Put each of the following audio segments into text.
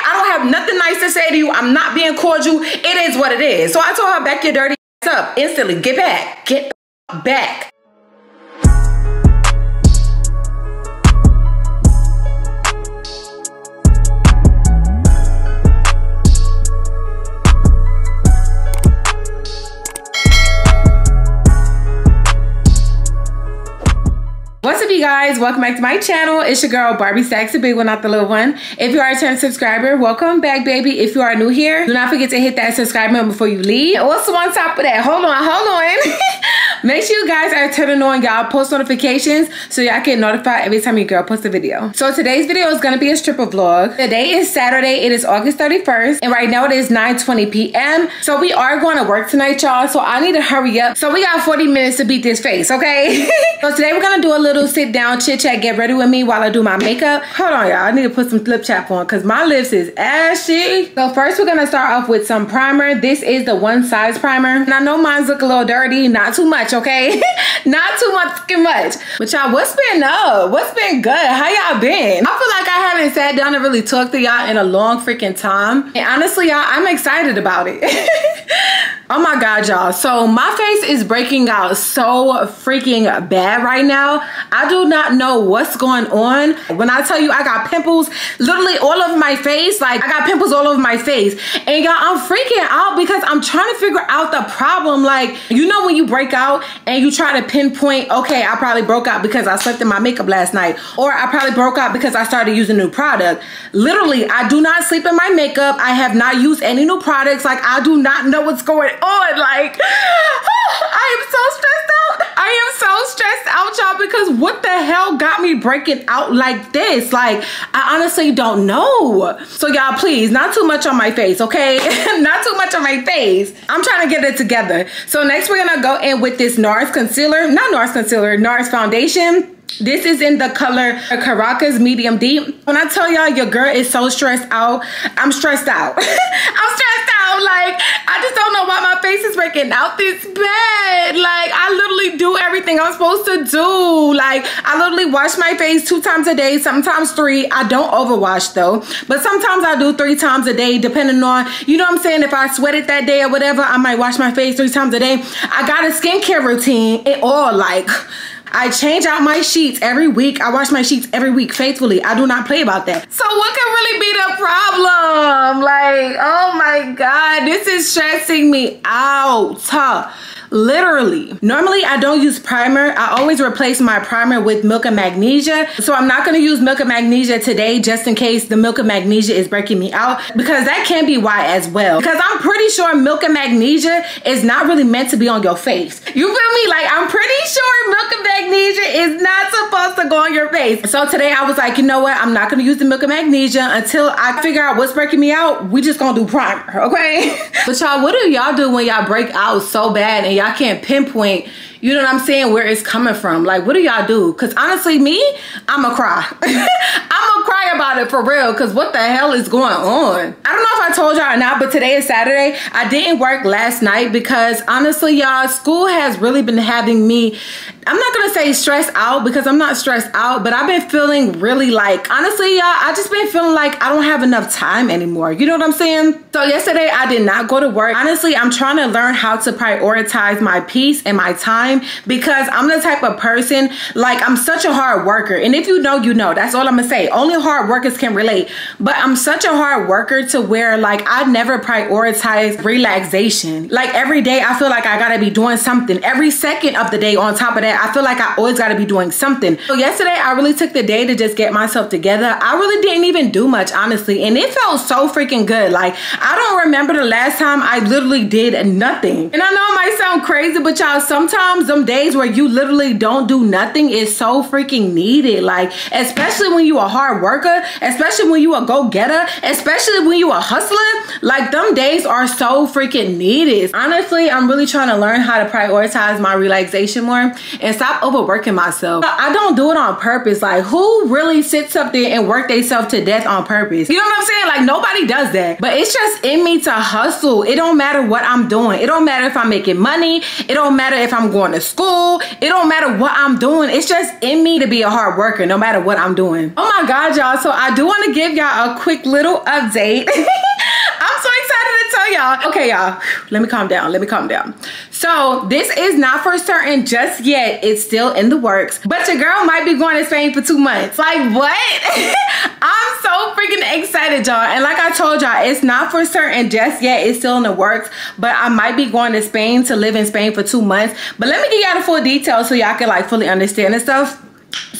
I don't have nothing nice to say to you. I'm not being cordial. It is what it is. So I told her, back your dirty up instantly. Get back. Get back. You guys? Welcome back to my channel. It's your girl Barbiee Stackz, the big one, not the little one. If you are a return subscriber, welcome back baby. If you are new here, do not forget to hit that subscribe button before you leave. Also on top of that, hold on, hold on. Make sure you guys are turning on y'all post notifications so y'all get notified every time your girl posts a video. So today's video is gonna be a stripper vlog. Today is Saturday, it is August 31st, and right now it is 9.20 p.m. So we are going to work tonight, y'all, so I need to hurry up. So we got 40 minutes to beat this face, okay? so today we're gonna do a little sit down chit chat, get ready with me while I do my makeup. Hold on, y'all. I need to put some lip chap on because my lips is ashy. So first we're gonna start off with some primer. This is the one size primer. And I know mine's look a little dirty, not too much, okay? not too much, much. But y'all, what's been up? What's been good? How y'all been? I feel like I haven't sat down and really talked to y'all in a long freaking time. And honestly, y'all, I'm excited about it. Oh my God, y'all. So my face is breaking out so freaking bad right now. I do not know what's going on. When I tell you I got pimples literally all over my face, like I got pimples all over my face. And y'all, I'm freaking out because I'm trying to figure out the problem. Like, you know when you break out and you try to pinpoint, okay, I probably broke out because I slept in my makeup last night. Or I probably broke out because I started using new product. Literally, I do not sleep in my makeup. I have not used any new products. Like, I do not know what's going on. Like, I am so stressed out. I am so stressed out, y'all, because what the hell got me breaking out like this? Like, I honestly don't know. So, y'all, please, not too much on my face, okay? not too much on my face. I'm trying to get it together. So, next, we're gonna go in with this NARS concealer, not NARS concealer, NARS foundation. This is in the color Caracas Medium Deep. When I tell y'all your girl is so stressed out, I'm stressed out. I'm stressed. Like, I just don't know why my face is breaking out this bad. Like, I literally do everything I'm supposed to do. Like, I literally wash my face two times a day, sometimes three. I don't overwash though, but sometimes I do three times a day, depending on, you know what I'm saying? If I sweat it that day or whatever, I might wash my face three times a day. I got a skincare routine. It all like, I change out my sheets every week. I wash my sheets every week faithfully. I do not play about that. So what can really be the problem? Like, oh my God, this is stressing me out. Literally. Normally I don't use primer. I always replace my primer with Milk and Magnesia. So I'm not gonna use Milk and Magnesia today just in case the Milk and Magnesia is breaking me out because that can be why as well. Because I'm pretty sure Milk and Magnesia is not really meant to be on your face. You feel me? Like I'm pretty sure Milk and Magnesia is not supposed to go on your face. So today I was like, you know what? I'm not gonna use the Milk and Magnesia until I figure out what's breaking me out. We just gonna do primer, okay? but y'all, what do y'all do when y'all break out so bad and y'all can't pinpoint you know what I'm saying, where it's coming from. Like, what do y'all do? Because honestly, me, I'm a cry. I'm cry about it for real. Because what the hell is going on? I don't know if I told y'all or not, but today is Saturday. I didn't work last night because honestly, y'all, school has really been having me I'm not gonna say stressed out because I'm not stressed out, but I've been feeling really like, honestly, y'all, I just been feeling like I don't have enough time anymore. You know what I'm saying? So yesterday I did not go to work. Honestly, I'm trying to learn how to prioritize my peace and my time because I'm the type of person, like I'm such a hard worker. And if you know, you know, that's all I'm gonna say. Only hard workers can relate. But I'm such a hard worker to where like I never prioritize relaxation. Like every day I feel like I gotta be doing something. Every second of the day on top of that I feel like I always got to be doing something. So yesterday, I really took the day to just get myself together. I really didn't even do much, honestly. And it felt so freaking good. Like, I don't remember the last time I literally did nothing. And I know it might sound crazy, but y'all, sometimes them days where you literally don't do nothing is so freaking needed. Like, especially when you a hard worker, especially when you a go-getter, especially when you a hustler. Like, them days are so freaking needed. Honestly, I'm really trying to learn how to prioritize my relaxation more and stop overworking myself. I don't do it on purpose. Like who really sits up there and work themselves to death on purpose? You know what I'm saying? Like nobody does that. But it's just in me to hustle. It don't matter what I'm doing. It don't matter if I'm making money. It don't matter if I'm going going to school. It don't matter what I'm doing. It's just in me to be a hard worker no matter what I'm doing. Oh my God, y'all. So I do want to give y'all a quick little update. I'm so excited to tell y'all. Okay, y'all, let me calm down. Let me calm down. So this is not for certain just yet. It's still in the works, but your girl might be going to Spain for two months. Like what? I'm so freaking excited, y'all. And like I told y'all, it's not for certain just yet. It's still in the works, but I might be going to Spain to live in Spain for two months. But let me give y'all the full details so y'all can like fully understand and stuff.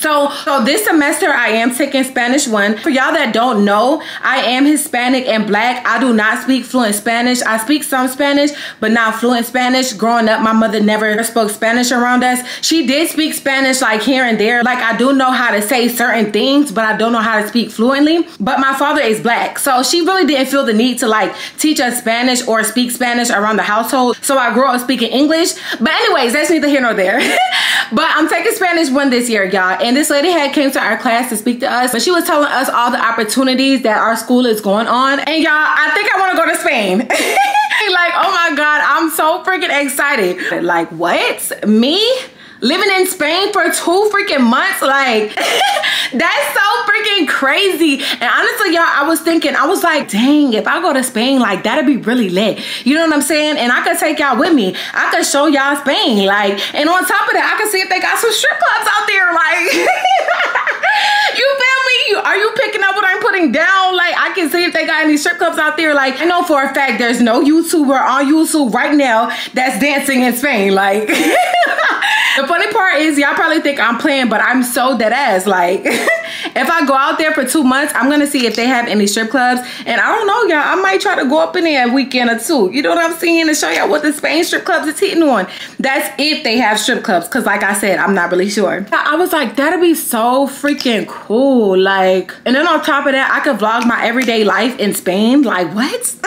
So, so this semester I am taking Spanish 1. For y'all that don't know, I am Hispanic and black. I do not speak fluent Spanish. I speak some Spanish, but not fluent Spanish. Growing up, my mother never spoke Spanish around us. She did speak Spanish like here and there. Like I do know how to say certain things, but I don't know how to speak fluently. But my father is black. So she really didn't feel the need to like teach us Spanish or speak Spanish around the household. So I grew up speaking English. But anyways, that's neither here nor there. but I'm taking Spanish 1 this year, y'all. And this lady had came to our class to speak to us, but she was telling us all the opportunities that our school is going on. And y'all, I think I want to go to Spain. like, oh my God, I'm so freaking excited. Like, what? Me? Living in Spain for two freaking months. Like, that's so freaking crazy. And honestly, y'all, I was thinking, I was like, dang, if I go to Spain, like, that'd be really lit. You know what I'm saying? And I could take y'all with me. I could show y'all Spain. Like, and on top of that, I could see if they got some strip clubs out there. Like, you me? Are you picking up what I'm putting down? Like, I can see if they got any strip clubs out there. Like, I know for a fact there's no YouTuber on YouTube right now that's dancing in Spain. Like, the funny part is y'all probably think I'm playing, but I'm so dead ass. Like, if I go out there for two months, I'm gonna see if they have any strip clubs. And I don't know, y'all. I might try to go up in there a weekend or two. You know what I'm saying? To show y'all what the Spain strip clubs is hitting on. That's if they have strip clubs. Cause like I said, I'm not really sure. I was like, that'd be so freaking cool. Like, and then on top of that, I could vlog my everyday life in Spain. Like, what?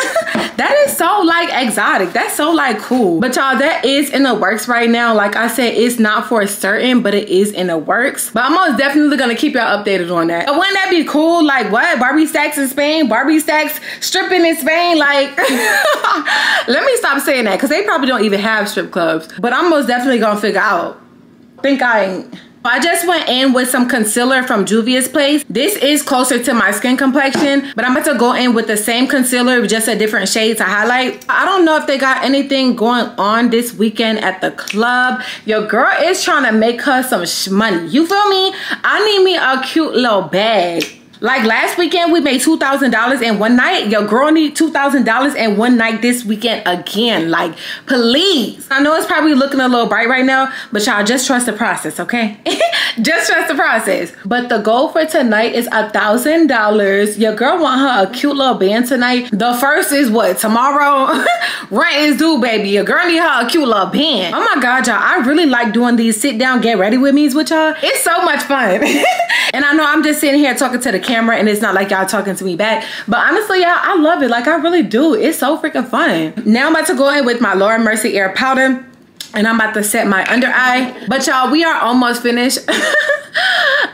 that is so like exotic. That's so like cool. But y'all, that is in the works right now. Like I said, it's not for certain, but it is in the works. But I'm most definitely gonna keep y'all updated on that. But wouldn't that be cool? Like what? Barbiee Stackz in Spain? Barbiee Stackz stripping in Spain? Like, let me stop saying that because they probably don't even have strip clubs. But I'm most definitely gonna figure out. Think I ain't. I just went in with some concealer from Juvia's Place. This is closer to my skin complexion, but I'm about to go in with the same concealer, just a different shade to highlight. I don't know if they got anything going on this weekend at the club. Your girl is trying to make her some money. You feel me? I need me a cute little bag. Like last weekend, we made $2,000 in one night. Your girl need $2,000 in one night this weekend again. Like, please. I know it's probably looking a little bright right now, but y'all just trust the process, okay? just trust the process. But the goal for tonight is a $1,000. Your girl want her a cute little band tonight. The first is what? Tomorrow? Rent is due, baby. Your girl need her a cute little band. Oh my God, y'all. I really like doing these sit down, get ready with me's with y'all. It's so much fun. and I know I'm just sitting here talking to the camera and it's not like y'all talking to me back. But honestly, y'all, I love it. Like I really do. It's so freaking fun. Now I'm about to go in with my Laura Mercier Air Powder and I'm about to set my under eye. But y'all, we are almost finished.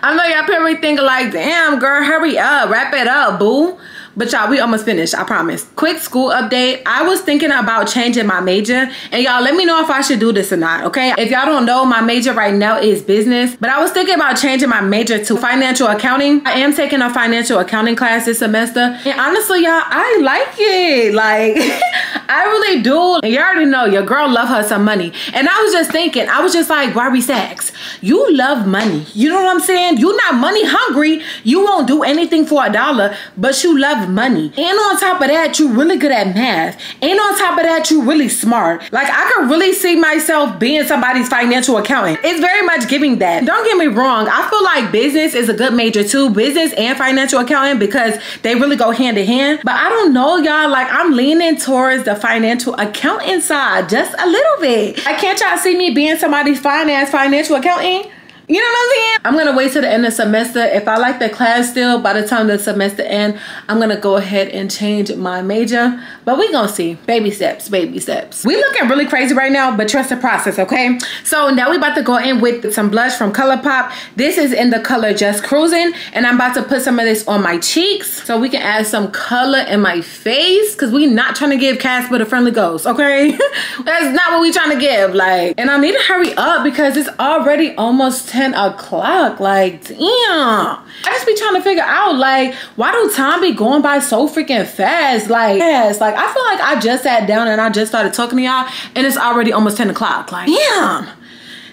I know y'all probably think like, damn girl, hurry up, wrap it up, boo. But y'all, we almost finished, I promise. Quick school update. I was thinking about changing my major. And y'all, let me know if I should do this or not, okay? If y'all don't know, my major right now is business. But I was thinking about changing my major to financial accounting. I am taking a financial accounting class this semester. And honestly, y'all, I like it. Like, I really do. And you already know, your girl love her some money. And I was just thinking, I was just like, Barbiee Stackz, you love money. You know what I'm saying? You're not money hungry. You won't do anything for a dollar, but you love money. And on top of that, you're really good at math. And on top of that, you're really smart. Like I could really see myself being somebody's financial accountant. It's very much giving that. Don't get me wrong. I feel like business is a good major too. Business and financial accounting because they really go hand in hand. But I don't know, y'all. Like I'm leaning towards the financial accounting side just a little bit. I can't y'all see me being somebody's finance financial accounting? You know what I'm saying? I'm gonna wait till the end of the semester. If I like the class still, by the time the semester end, I'm gonna go ahead and change my major. But we gonna see. Baby steps, baby steps. We looking really crazy right now, but trust the process, okay? So now we about to go in with some blush from ColourPop. This is in the color Just Cruising, and I'm about to put some of this on my cheeks so we can add some color in my face because we not trying to give Casper the friendly ghost, okay? That's not what we trying to give, like. And I need to hurry up because it's already almost 10 o'clock, like, damn. I just be trying to figure out, like, why do time be going by so freaking fast? Like, fast. Like, I feel like I just sat down and I just started talking to y'all and it's already almost 10 o'clock. Like, damn.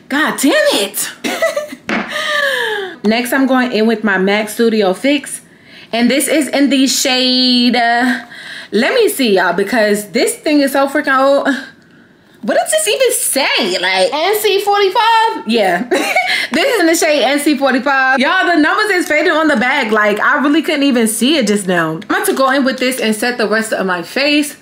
God damn it. Next, I'm going in with my MAC Studio Fix. And this is in the shade, let me see y'all, because this thing is so freaking old. What does this even say? Like NC45? Yeah. this is in the shade NC45. Y'all, the numbers is faded on the bag. Like I really couldn't even see it just now. I'm about to go in with this and set the rest of my face.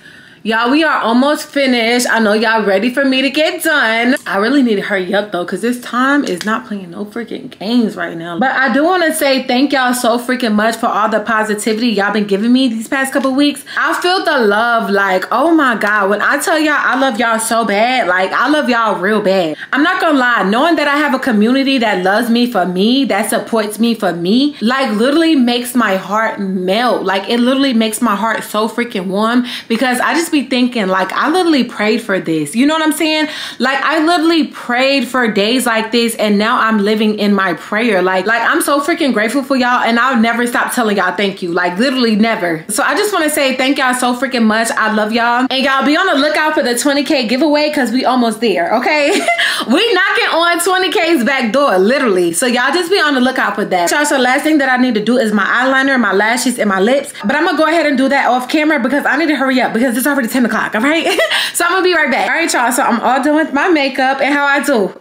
Y'all, we are almost finished. I know y'all ready for me to get done. I really need to hurry up though, because this time is not playing no freaking games right now. But I do want to say thank y'all so freaking much for all the positivity y'all been giving me these past couple weeks. I feel the love like, oh my God, when I tell y'all I love y'all so bad, like I love y'all real bad. I'm not gonna lie, knowing that I have a community that loves me for me, that supports me for me, like literally makes my heart melt. Like it literally makes my heart so freaking warm because I just be thinking like I literally prayed for this. You know what I'm saying? Like I literally prayed for days like this and now I'm living in my prayer. Like like I'm so freaking grateful for y'all and I'll never stop telling y'all thank you. Like literally never. So I just want to say thank y'all so freaking much. I love y'all. And y'all be on the lookout for the 20k giveaway cuz we almost there, okay? we knocking on 20k's back door literally. So y'all just be on the lookout for that. Y'all so last thing that I need to do is my eyeliner, my lashes and my lips. But I'm going to go ahead and do that off camera because I need to hurry up because it's already 10 o'clock, all right? so I'm gonna be right back. All right, y'all, so I'm all done with my makeup and how I do.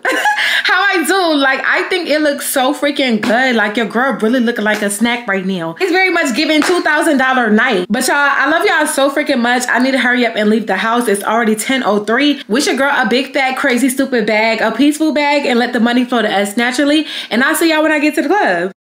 how I do, like, I think it looks so freaking good. Like, your girl really looking like a snack right now. It's very much giving $2,000 night. But y'all, I love y'all so freaking much. I need to hurry up and leave the house. It's already 10.03. Wish your girl a big, fat, crazy, stupid bag, a peaceful bag, and let the money flow to us naturally. And I'll see y'all when I get to the club.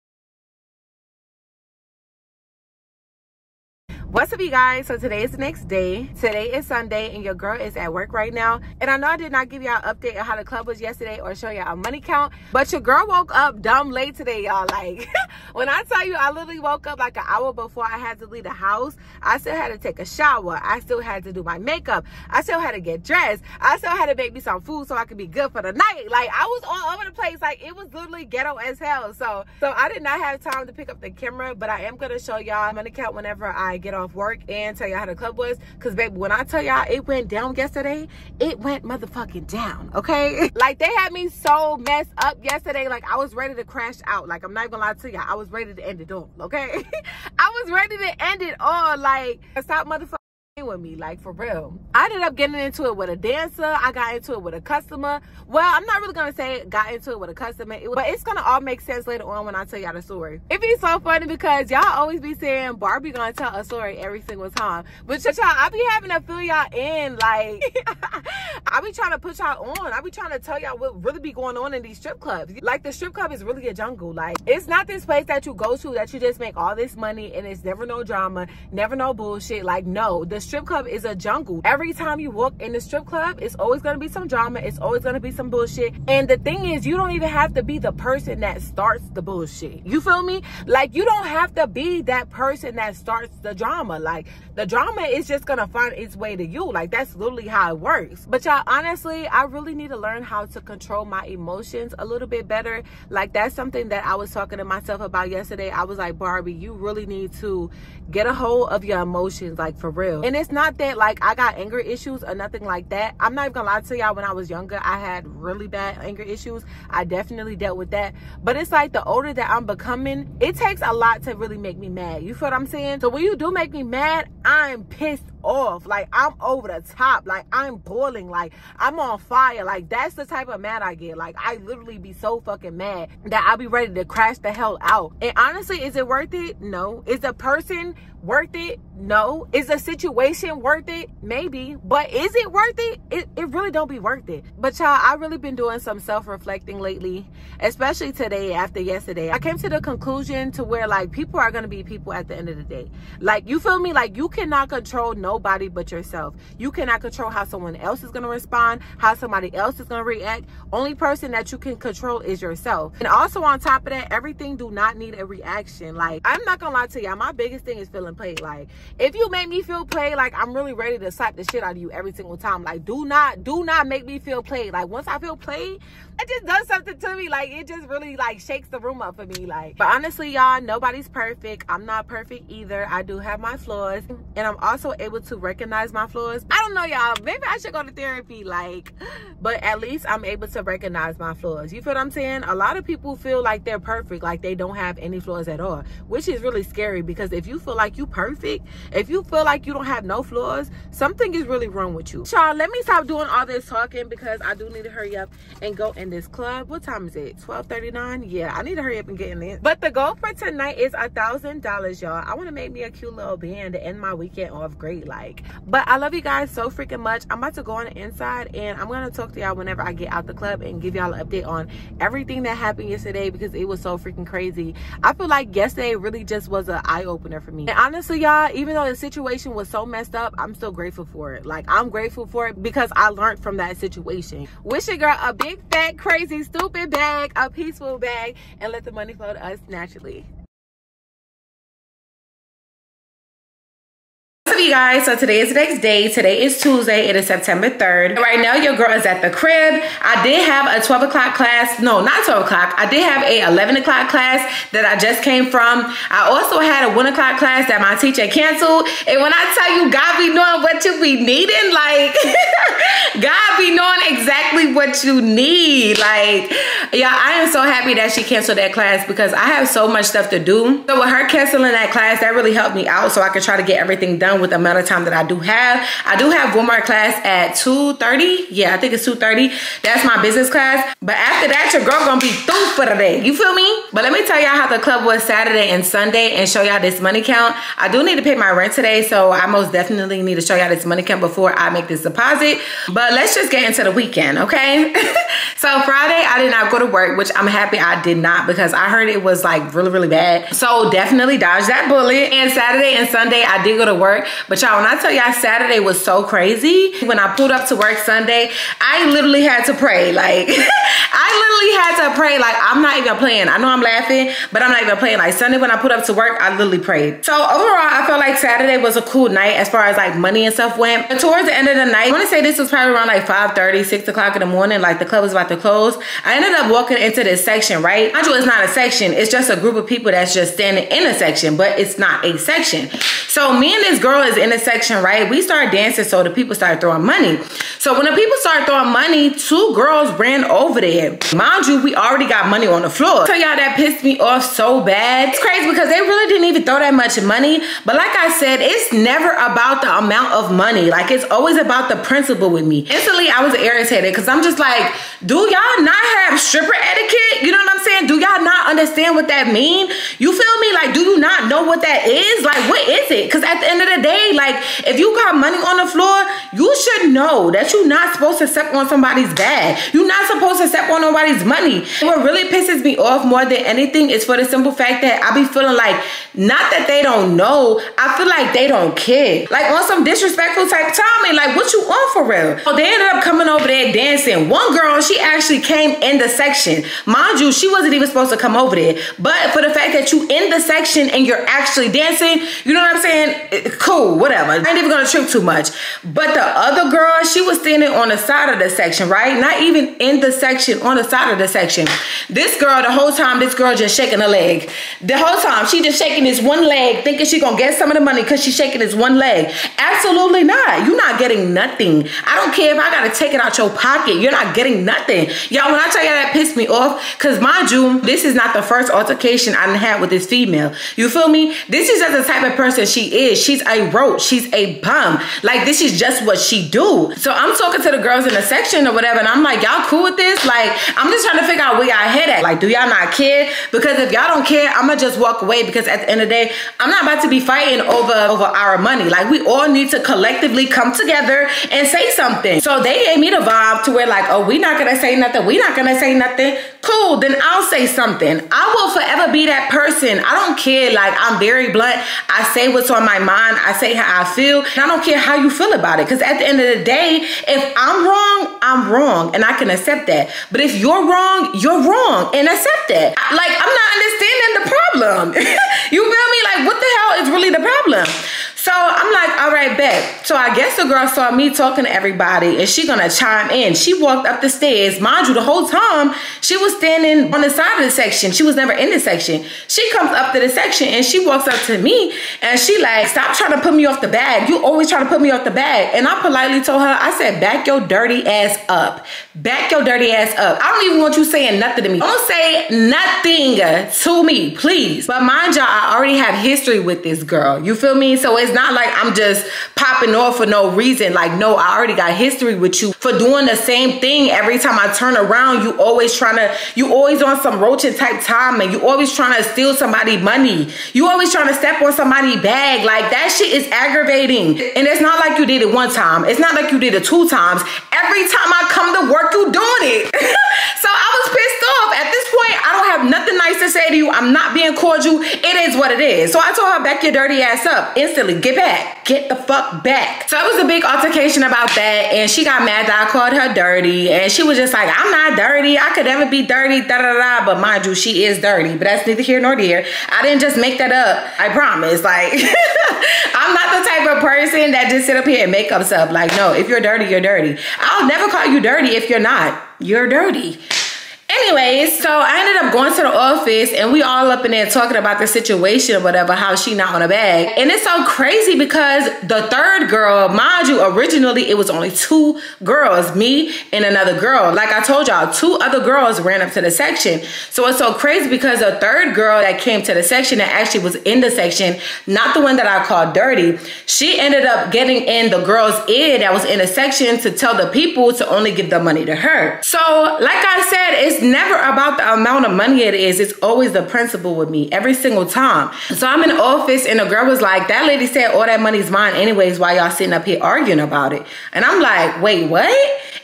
What's up you guys? So today is the next day. Today is Sunday and your girl is at work right now. And I know I did not give y'all an update on how the club was yesterday or show y'all a money count. But your girl woke up dumb late today, y'all. Like when I tell you I literally woke up like an hour before I had to leave the house. I still had to take a shower. I still had to do my makeup. I still had to get dressed. I still had to make me some food so I could be good for the night. Like I was all over the place. Like it was literally ghetto as hell. So so I did not have time to pick up the camera. But I am gonna show y'all money count whenever I get off work and tell y'all how the club was. Cause baby, when I tell y'all it went down yesterday, it went motherfucking down, okay? like they had me so messed up yesterday. Like I was ready to crash out. Like I'm not gonna lie to y'all. I was ready to end it all, okay? I was ready to end it all. Like stop motherfucking with me like for real. I ended up getting into it with a dancer. I got into it with a customer. Well i'm not really gonna say got into it with a customer. But it's gonna all make sense later on when i tell y'all the story. It'd be so funny because y'all always be saying barbie gonna tell a story every single time. But y'all i be having to fill y'all in like i be trying to put y'all on. I be trying to tell y'all what really be going on in these strip clubs. Like the strip club is really a jungle. Like it's not this place that you go to that you just make all this money and it's never no drama never no bullshit. Like no the strip club is a jungle. Every time you walk in the strip club, it's always gonna be some drama. It's always gonna be some bullshit. And the thing is, you don't even have to be the person that starts the bullshit. You feel me? Like you don't have to be that person that starts the drama. Like the drama is just gonna find its way to you. Like that's literally how it works. But y'all, honestly, I really need to learn how to control my emotions a little bit better. Like that's something that I was talking to myself about yesterday. I was like, Barbie, you really need to get a hold of your emotions, like for real. And it's not that like I got anger issues or nothing like that. I'm not even gonna lie to y'all, when I was younger, I had really bad anger issues. I definitely dealt with that. But it's like the older that I'm becoming, it takes a lot to really make me mad. You feel what I'm saying? So when you do make me mad, I'm pissed off. Like I'm over the top. Like I'm boiling. Like I'm on fire. Like that's the type of mad I get. Like I literally be so fucking mad that I'll be ready to crash the hell out. And honestly, is it worth it? No. Is the person worth it? No. Is the situation worth it? Maybe. But is it worth it? It, it really don't be worth it. But y'all, I really been doing some self-reflecting lately, especially today after yesterday. I came to the conclusion to where like people are going to be people at the end of the day. Like you feel me? Like you cannot control nobody but yourself. You cannot control how someone else is going to respond, how somebody else is going to react. Only person that you can control is yourself. And also on top of that, everything do not need a reaction. Like I'm not going to lie to y'all. My biggest thing is feeling played. Like if you make me feel played, like I'm really ready to slap the shit out of you every single time. Like do not, do not make me feel played. Like once I feel played, it just does something to me. Like it just really like shakes the room up for me. Like, but honestly, y'all, nobody's perfect. I'm not perfect either. I do have my flaws, and I'm also able to recognize my flaws. I don't know, y'all. Maybe I should go to therapy. Like, but at least I'm able to recognize my flaws. You feel what I'm saying? A lot of people feel like they're perfect, like they don't have any flaws at all, which is really scary because if you feel like you perfect, if you feel like you don't have no flaws, something is really wrong with you. Y'all, let me stop doing all this talking because I do need to hurry up and go in this club. What time is it? 12:39. Yeah, I need to hurry up and get in there. But the goal for tonight is a thousand dollars, y'all. I want to make me a cute little band to end my weekend off great, like. But I love you guys so freaking much. I'm about to go on the inside and I'm gonna talk to y'all whenever I get out the club and give y'all an update on everything that happened yesterday because it was so freaking crazy. I feel like yesterday really just was an eye opener for me. And honestly, y'all, even though the situation was so messed up, I'm still grateful for it. Like I'm grateful for it because I learned from that situation. Wish your girl a big fat crazy stupid bag, a peaceful bag, and let the money flow to us naturally. Guys. So today is the next day. Today is tuesday. It is september 3rd right now your girl is at the crib. I did have a 12 o'clock class. No not 12 o'clock. I did have a 11 o'clock class that i just came from. I also had a 1 o'clock class that my teacher canceled. And when i tell you god be knowing what you be needing like god be knowing exactly what you need. Like yeah i am so happy that she canceled that class because i have so much stuff to do. So with her canceling that class that really helped me out so i could try to get everything done with the amount of time that I do have. I do have one more class at 2.30. Yeah, I think it's 2.30. That's my business class. But after that, your girl gonna be through for the day. You feel me? But let me tell y'all how the club was Saturday and Sunday and show y'all this money count. I do need to pay my rent today, so I most definitely need to show y'all this money count before I make this deposit. But let's just get into the weekend, okay? so Friday, I did not go to work, which I'm happy I did not because I heard it was like really, really bad. So definitely dodge that bullet. And Saturday and Sunday, I did go to work. But y'all, when I tell y'all Saturday was so crazy, when I pulled up to work Sunday, I literally had to pray. Like, I literally had to pray. Like, I'm not even playing. I know I'm laughing, but I'm not even playing. Like, Sunday when I put up to work, I literally prayed. So overall, I felt like Saturday was a cool night as far as like money and stuff went. But towards the end of the night, I want to say this was probably around like 5 30, 6 o'clock in the morning. Like, the club was about to close. I ended up walking into this section, right? You, it's not a section. It's just a group of people that's just standing in a section, but it's not a section. So me and this girl is in a section, right? We started dancing, so the people started throwing money. So when the people started throwing money, two girls ran over there. Mind you, we already got money on the floor. So y'all that pissed me off so bad. It's crazy because they really didn't even throw that much money. But like I said, it's never about the amount of money. Like it's always about the principle with me. Instantly, I was irritated because I'm just like, do y'all not have stripper etiquette? You know what I'm saying? Do y'all not understand what that mean? You feel me? Like, do you not know what that is? Like, what is it? Because at the end of the day, like, if you got money on the floor, you should know that you're not supposed to step on somebody's bag. You're not supposed to step on nobody's money. And what really pisses me off more than anything is for the simple fact that I be feeling like, not that they don't know, I feel like they don't care. Like on some disrespectful type, me, like, what you on for real? So they ended up coming over there dancing. One girl, she actually came in the section. Mind you, she wasn't even supposed to come over there. But for the fact that you in the section and you're actually dancing, you know what I'm saying? Cool, whatever. I ain't even gonna trip too much. But the the other girl, she was standing on the side of the section, right? Not even in the section, on the side of the section. This girl, the whole time, this girl just shaking her leg. The whole time, she just shaking this one leg, thinking she gonna get some of the money because she's shaking this one leg. Absolutely not. You're not getting nothing. I don't care if I gotta take it out your pocket. You're not getting nothing. Y'all, when I tell you that pissed me off, because mind you, this is not the first altercation I had with this female. You feel me? This is just the type of person she is. She's a She's a bum. Like, this is just what she do. So I'm talking to the girls in the section or whatever, and I'm like, y'all cool with this? Like, I'm just trying to figure out where y'all head at. Like, do y'all not care? Because if y'all don't care, I'm gonna just walk away because at the end of the day, I'm not about to be fighting over, over our money. Like, we all need to collectively come together and say something. So they gave me the vibe to where like, oh, we not gonna say nothing. We not gonna say nothing. Cool, then I'll say something. I will forever be that person. I don't care. Like, I'm very blunt. I say what's on my mind. I say how I feel. And I don't care how you feel about it. Because at the end of the day, if I'm wrong, I'm wrong. And I can accept that. But if you're wrong, you're wrong. And accept that. Like, I'm not understanding the problem. you feel me? Like, what the hell is really the problem? So I'm like, all right, bet. So I guess the girl saw me talking to everybody and she gonna chime in. She walked up the stairs. Mind you, the whole time she was standing on the side of the section. She was never in the section. She comes up to the section and she walks up to me and she like, stop trying to put me off the bag. You always try to put me off the bag. And I politely told her, I said, back your dirty ass up. Back your dirty ass up. I don't even want you saying nothing to me. Don't say nothing to me, please. But mind y'all, I already have history with this girl. You feel me? So it's not like I'm just popping off for no reason. Like, no, I already got history with you for doing the same thing every time I turn around. You always trying to, you always on some roaching type time and you always trying to steal somebody money. You always trying to step on somebody bag. Like that shit is aggravating. And it's not like you did it one time. It's not like you did it two times. Every time I come to work, you doing it. so I was pissed off. At this point, I don't have nothing nice to say to you. I'm not being cordial. It is what it is. So I told her, back your dirty ass up instantly get back. Get the fuck back. So it was a big altercation about that. And she got mad that I called her dirty. And she was just like, I'm not dirty. I could never be dirty. Da da da. But mind you, she is dirty. But that's neither here nor there. I didn't just make that up. I promise. Like, I'm not the type of person that just sit up here and make up stuff. Like, no, if you're dirty, you're dirty. I'll never call you dirty if you're not. You're dirty. Anyways, so I ended up going to the office and we all up in there talking about the situation or whatever, how she not on a bag. And it's so crazy because the third girl, mind you, originally it was only two girls, me and another girl. Like I told y'all, two other girls ran up to the section. So it's so crazy because the third girl that came to the section that actually was in the section, not the one that I called dirty, she ended up getting in the girl's ear that was in the section to tell the people to only give the money to her. So like I said, it's never about the amount of money it is. It's always the principle with me every single time. So I'm in the office and the girl was like, that lady said all that money's mine anyways Why y'all sitting up here arguing about it. And I'm like, wait, what?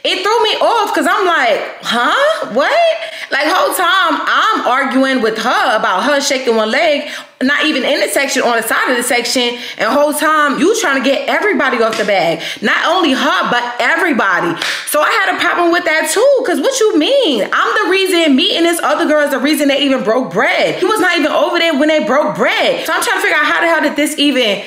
It threw me off because I'm like, huh? What? Like whole time I'm arguing with her about her shaking one leg not even in the section on the side of the section and whole time you trying to get everybody off the bag. Not only her but everybody. So i had a problem with that too because what you mean? I'm the reason me and this other girl is the reason they even broke bread. He was not even over there when they broke bread. So i'm trying to figure out how the hell did this even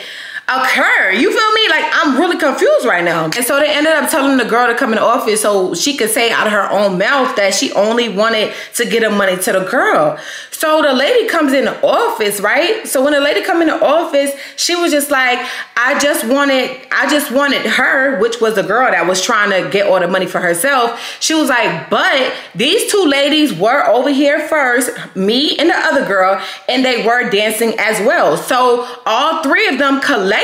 occur. You feel me? Like I'm really confused right now. And so they ended up telling the girl to come in the office so she could say out of her own mouth that she only wanted to get her money to the girl. So the lady comes in the office, right? So when the lady come in the office, she was just like, I just wanted, I just wanted her, which was the girl that was trying to get all the money for herself. She was like, but these two ladies were over here first, me and the other girl, and they were dancing as well. So all three of them collectively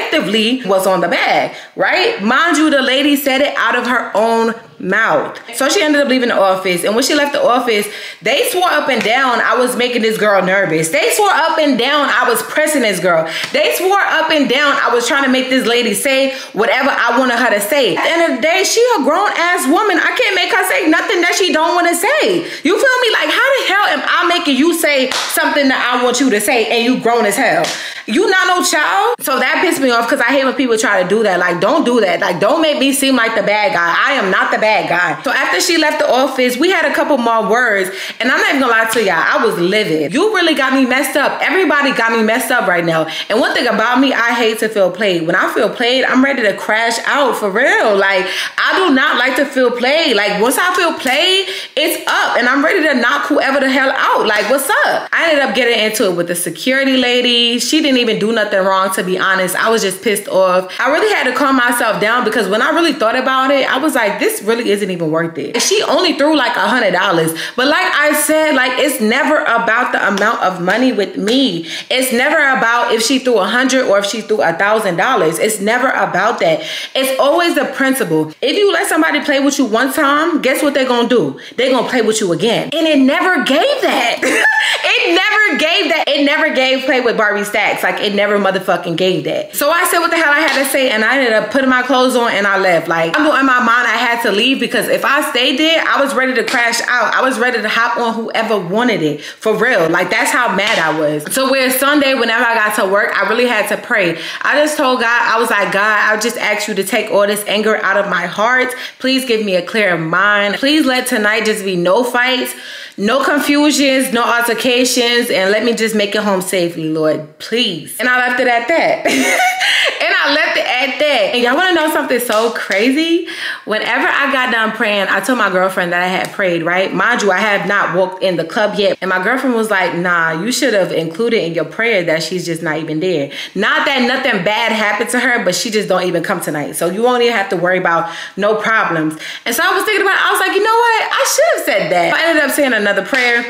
was on the bag, right? Mind you, the lady said it out of her own mouth. So she ended up leaving the office. And when she left the office, they swore up and down I was making this girl nervous. They swore up and down I was pressing this girl. They swore up and down I was trying to make this lady say whatever I wanted her to say. At the end of the day, she a grown ass woman. I can't make her say nothing that she don't want to say. You feel me? Like how the hell am I making you say something that I want you to say and you grown as hell? You not no child. So that pissed me off because I hate when people try to do that. Like, don't do that. Like, don't make me seem like the bad guy. I am not the bad guy. So after she left the office, we had a couple more words. And I'm not even gonna lie to y'all, I was livid. You really got me messed up. Everybody got me messed up right now. And one thing about me, I hate to feel played. When I feel played, I'm ready to crash out for real. Like, I do not like to feel played. Like, once I feel played, it's up. And I'm ready to knock whoever the hell out. Like, what's up? I ended up getting into it with the security lady. She didn't even do nothing wrong, to be honest. I was just pissed off. I really had to calm myself down because when I really thought about it, I was like, this really isn't even worth it. She only threw like a hundred dollars. But like I said, like it's never about the amount of money with me. It's never about if she threw a hundred or if she threw a thousand dollars. It's never about that. It's always the principle. If you let somebody play with you one time, guess what they're gonna do? They're gonna play with you again. And it never gave that. it never gave that. It never gave play with Barbiee Stackz. Like it never motherfucking gave that. So I said what the hell I had to say and I ended up putting my clothes on and I left. Like I knew in my mind I had to leave because if I stayed there, I was ready to crash out. I was ready to hop on whoever wanted it for real. Like that's how mad I was. So where Sunday, whenever I got to work, I really had to pray. I just told God, I was like, God, I just ask you to take all this anger out of my heart. Please give me a clear mind. Please let tonight just be no fights, no confusions, no altercations, and let me just make it home safely, Lord, please. And I left it at that. and I left it at that. And y'all wanna know something so crazy? Whenever I got done praying, I told my girlfriend that I had prayed, right? Mind you, I have not walked in the club yet. And my girlfriend was like, nah, you should have included in your prayer that she's just not even there. Not that nothing bad happened to her, but she just don't even come tonight. So you won't even have to worry about no problems. And so I was thinking about it. I was like, you know what? I should have said that. I ended up saying another prayer.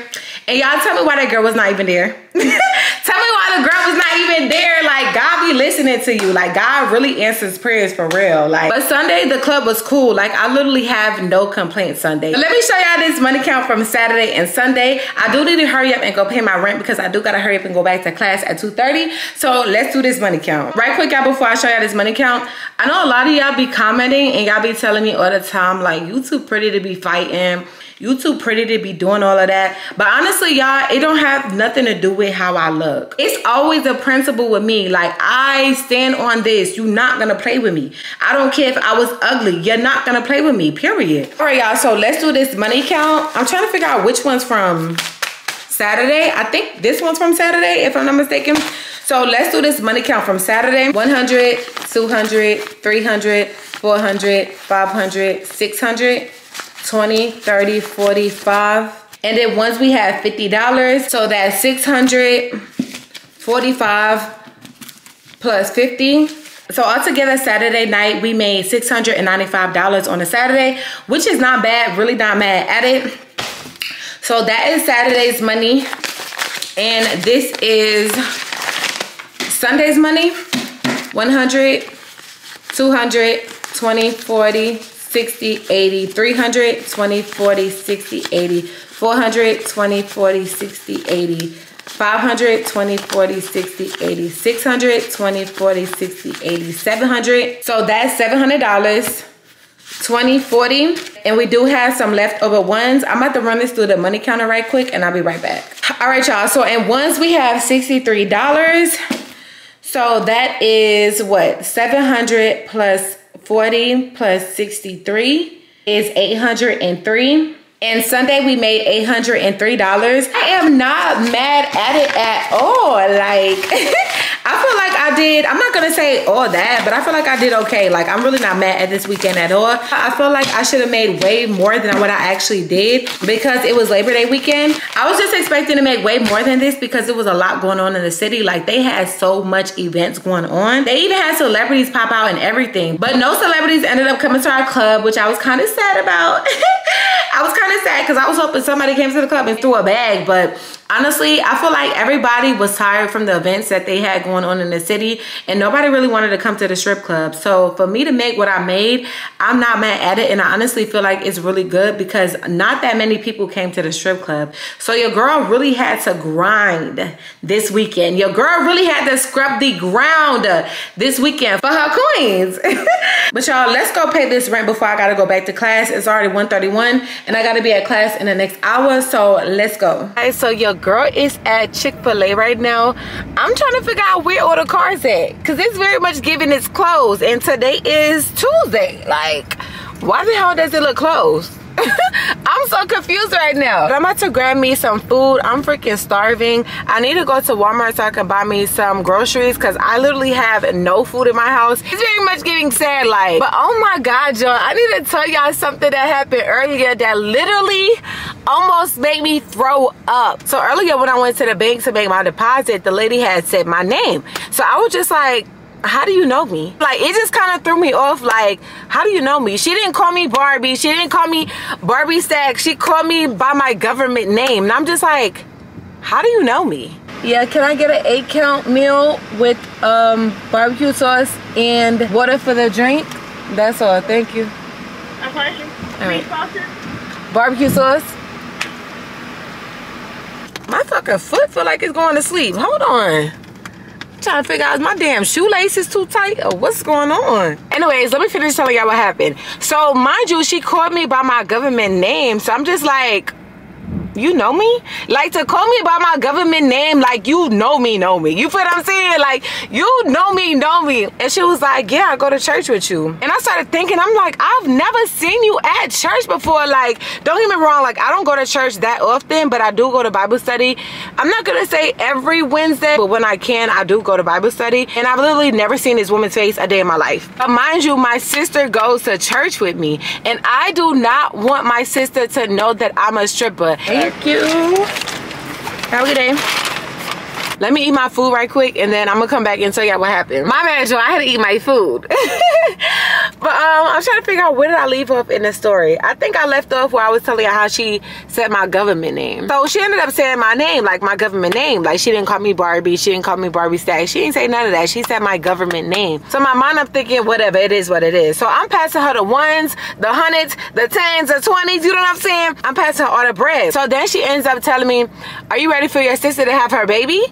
And y'all tell me why that girl was not even there. tell me why the girl was not even there. Like God be listening to you. Like God really answers prayers for real. Like, but Sunday the club was cool. Like I literally have no complaints Sunday. Let me show y'all this money count from Saturday and Sunday. I do need to hurry up and go pay my rent because I do gotta hurry up and go back to class at 2.30. So let's do this money count. Right quick, y'all, before I show y'all this money count, I know a lot of y'all be commenting and y'all be telling me all the time, like, you too pretty to be fighting you too pretty to be doing all of that. But honestly, y'all, it don't have nothing to do with how I look. It's always a principle with me. Like, I stand on this. You're not gonna play with me. I don't care if I was ugly. You're not gonna play with me, period. All right, y'all, so let's do this money count. I'm trying to figure out which one's from Saturday. I think this one's from Saturday, if I'm not mistaken. So let's do this money count from Saturday. 100, 200, 300, 400, 500, 600, 20, 30, 45. And then once we have $50, so that's 645 plus 50. So altogether Saturday night, we made $695 on a Saturday, which is not bad, really not mad at it. So that is Saturday's money. And this is Sunday's money. 100, 200, 20, 40, 60, 80, 300, 20, 40, 60, 80, 400, 20, 40, 60, 80, 500, 20, 40, 60, 80, 600, 20, 40, 60, 80, 700. So that's $700. 20, 40. And we do have some leftover ones. I'm about to run this through the money counter right quick and I'll be right back. All right, y'all. So in ones we have $63. So that is what? 700 plus 40 plus 63 is 803. And Sunday we made $803. I am not mad at it at all. Like I feel like I did, I'm not gonna say all that, but I feel like I did okay. Like I'm really not mad at this weekend at all. I feel like I should have made way more than what I actually did because it was Labor Day weekend. I was just expecting to make way more than this because it was a lot going on in the city. Like they had so much events going on. They even had celebrities pop out and everything, but no celebrities ended up coming to our club, which I was kind of sad about. I was kind of sad because I was hoping somebody came to the club and threw a bag, but honestly, I feel like everybody was tired from the events that they had going on in the city and nobody really wanted to come to the strip club. So for me to make what I made, I'm not mad at it. And I honestly feel like it's really good because not that many people came to the strip club. So your girl really had to grind this weekend. Your girl really had to scrub the ground this weekend for her queens. but y'all, let's go pay this rent before I gotta go back to class. It's already 1.31 and I gotta be at class in the next hour, so let's go. All right, so your girl is at Chick-fil-A right now. I'm trying to figure out where all the cars at because it's very much giving its closed and today is Tuesday. Like, why the hell does it look closed? I'm so confused right now. But I'm about to grab me some food. I'm freaking starving. I need to go to Walmart so I can buy me some groceries because I literally have no food in my house. It's very much getting sad like. But oh my God, y'all. I need to tell y'all something that happened earlier that literally almost made me throw up. So earlier when I went to the bank to make my deposit, the lady had said my name. So I was just like, how do you know me? Like, it just kind of threw me off. Like, how do you know me? She didn't call me Barbie. She didn't call me Barbie Stack. She called me by my government name. And I'm just like, how do you know me? Yeah, can I get an eight count meal with um, barbecue sauce and water for the drink? That's all. Thank you. A pleasure. All right. Sauces? Barbecue sauce. My fucking foot feel like it's going to sleep. Hold on trying to figure out is my damn shoelaces too tight or what's going on? Anyways, let me finish telling y'all what happened. So mind you, she called me by my government name. So I'm just like, you know me? Like to call me by my government name, like you know me, know me. You feel what I'm saying? Like you know me, know me. And she was like, yeah, I go to church with you. And I started thinking, I'm like, I've never seen you at church before. Like, don't get me wrong, like I don't go to church that often, but I do go to Bible study. I'm not gonna say every Wednesday, but when I can, I do go to Bible study. And I've literally never seen this woman's face a day in my life. But mind you, my sister goes to church with me. And I do not want my sister to know that I'm a stripper. Thank you. Have a good day. Let me eat my food right quick and then I'm gonna come back and tell y'all what happened. My bad, I had to eat my food. but um, I'm trying to figure out where did I leave off in the story. I think I left off where I was telling you how she said my government name. So she ended up saying my name, like my government name. Like she didn't call me Barbie, she didn't call me Barbie Stack. She didn't say none of that. She said my government name. So my mind, I'm thinking, whatever, it is what it is. So I'm passing her the ones, the hundreds, the tens, the twenties, you know what I'm saying? I'm passing her all the bread. So then she ends up telling me, are you ready for your sister to have her baby?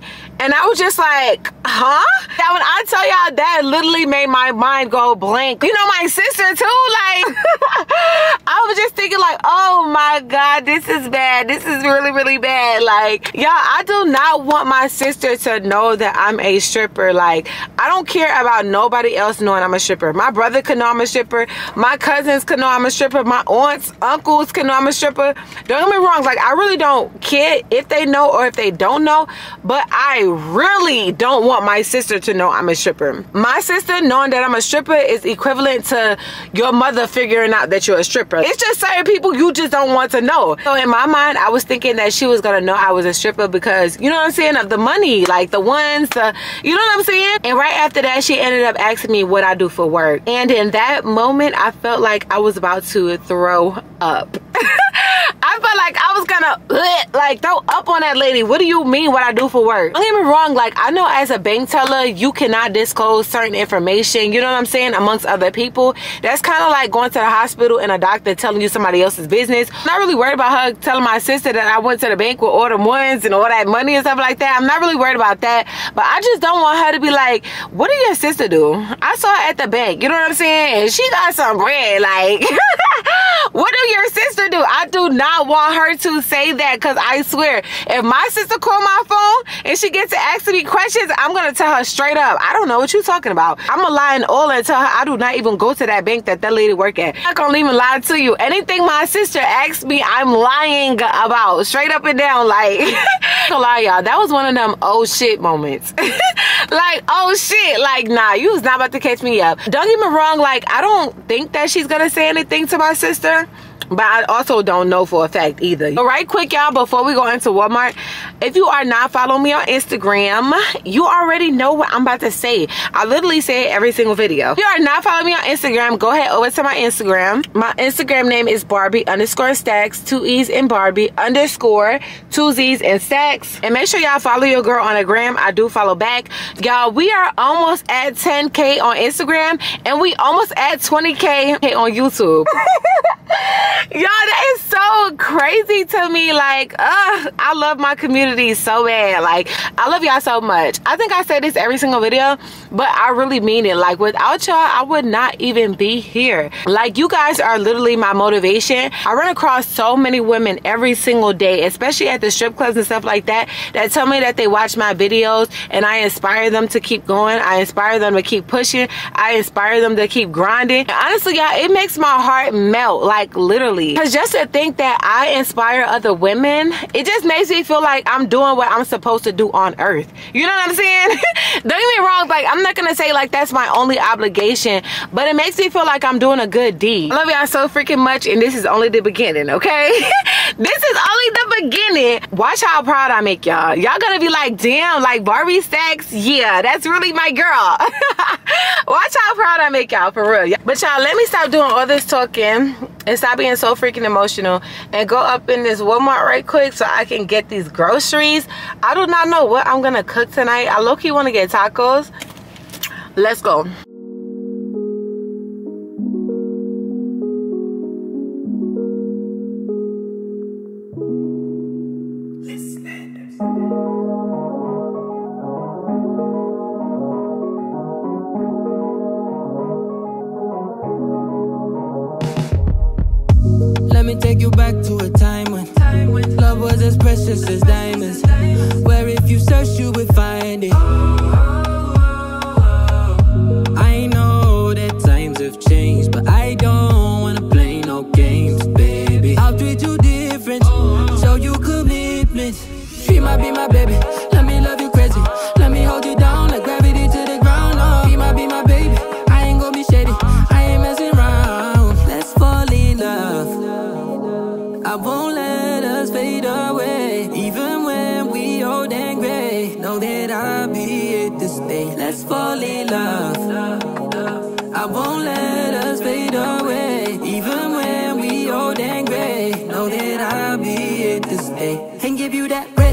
And I was just like, huh? That when I tell y'all that literally made my mind go blank. You know, my sister too, like, I was just thinking like, oh my God, this is bad. This is really, really bad. Like, y'all, I do not want my sister to know that I'm a stripper. Like, I don't care about nobody else knowing I'm a stripper. My brother could know I'm a stripper. My cousins could know I'm a stripper. My aunts, uncles can know I'm a stripper. Don't get me wrong. Like, I really don't care if they know or if they don't know. But I really don't want my sister to know I'm a stripper. My sister knowing that I'm a stripper is equivalent to your mother figuring out that you're a stripper. It's just certain people you just don't want to know. So in my mind, I was thinking that she was gonna know I was a stripper because, you know what I'm saying, of the money, like the ones, the, you know what I'm saying? And right after that, she ended up asking me what I do for work. And in that moment, I felt like I was about to throw up. I felt like I was gonna like throw up on that lady. What do you mean what I do for work? Don't get me wrong, like I know as a bank teller, you cannot disclose certain information, you know what I'm saying, amongst other people. That's kind of like going to the hospital and a doctor telling you somebody else's business. I'm not really worried about her telling my sister that I went to the bank with all the ones and all that money and stuff like that. I'm not really worried about that. But I just don't want her to be like, what did your sister do? I saw her at the bank, you know what I'm saying? She got some bread, like, what do your sister do? I do not want her to say that because I swear, if my sister call my phone and she gets to asking me questions, I'm going to tell her straight up, I don't know what you're talking about. I'm going to lie and all and tell her I do not even go to that bank that that lady work at. I'm not going to even lie to you. Anything my sister asks me, I'm lying about. Straight up and down. Like, to lie, y'all. That was one of them oh shit moments. like, oh shit. Like, nah, you was not about to catch me up. Don't get me wrong. Like, I don't think that she's to say anything to my sister but I also don't know for a fact either. All right, quick, y'all, before we go into Walmart, if you are not following me on Instagram, you already know what I'm about to say. I literally say every single video. If you are not following me on Instagram, go ahead over to my Instagram. My Instagram name is Barbie underscore stacks, two E's and Barbie underscore, two Z's and stacks. And make sure y'all follow your girl on the gram. I do follow back. Y'all, we are almost at 10K on Instagram and we almost at 20K on YouTube. Y'all, that is so crazy to me. Like, uh, I love my community so bad. Like, I love y'all so much. I think I say this every single video, but I really mean it. Like, without y'all, I would not even be here. Like, you guys are literally my motivation. I run across so many women every single day, especially at the strip clubs and stuff like that, that tell me that they watch my videos and I inspire them to keep going. I inspire them to keep pushing. I inspire them to keep grinding. And honestly, y'all, it makes my heart melt. Like, literally. Because just to think that I inspire other women, it just makes me feel like I'm doing what I'm supposed to do on earth. You know what I'm saying? Don't get me wrong, like I'm not gonna say like that's my only obligation, but it makes me feel like I'm doing a good deed. I love y'all so freaking much, and this is only the beginning, okay? this is only the beginning. Watch how proud I make y'all. Y'all gonna be like, damn, like Barbiee Stackz, yeah, that's really my girl. Watch how proud I make y'all for real. But y'all, let me stop doing all this talking and stop being so freaking emotional and go up in this Walmart right quick so I can get these groceries. I do not know what I'm gonna cook tonight. I low-key wanna get tacos. Let's go. I'll be here to stay and give you that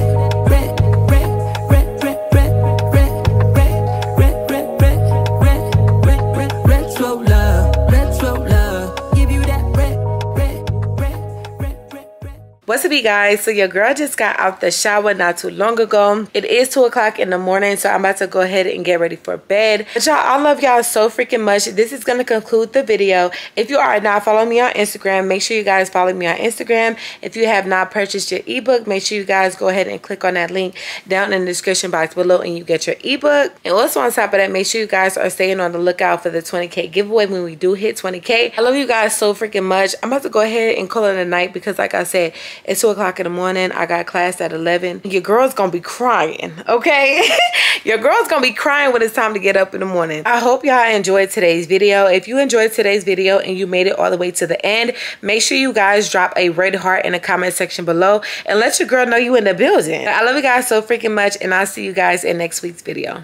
What's guys? So your girl just got out the shower not too long ago. It is 2 o'clock in the morning, so I'm about to go ahead and get ready for bed. But y'all, I love y'all so freaking much. This is going to conclude the video. If you are not following me on Instagram, make sure you guys follow me on Instagram. If you have not purchased your ebook, make sure you guys go ahead and click on that link down in the description box below and you get your ebook. And also on top of that, make sure you guys are staying on the lookout for the 20k giveaway when we do hit 20k. I love you guys so freaking much. I'm about to go ahead and call it a night because like I said, it's 2 o'clock in the morning. I got class at 11. Your girl's gonna be crying, okay? Your girl's gonna be crying when it's time to get up in the morning. I hope y'all enjoyed today's video. If you enjoyed today's video and you made it all the way to the end, make sure you guys drop a red heart in the comment section below and let your girl know you in the building. I love you guys so freaking much and I'll see you guys in next week's video.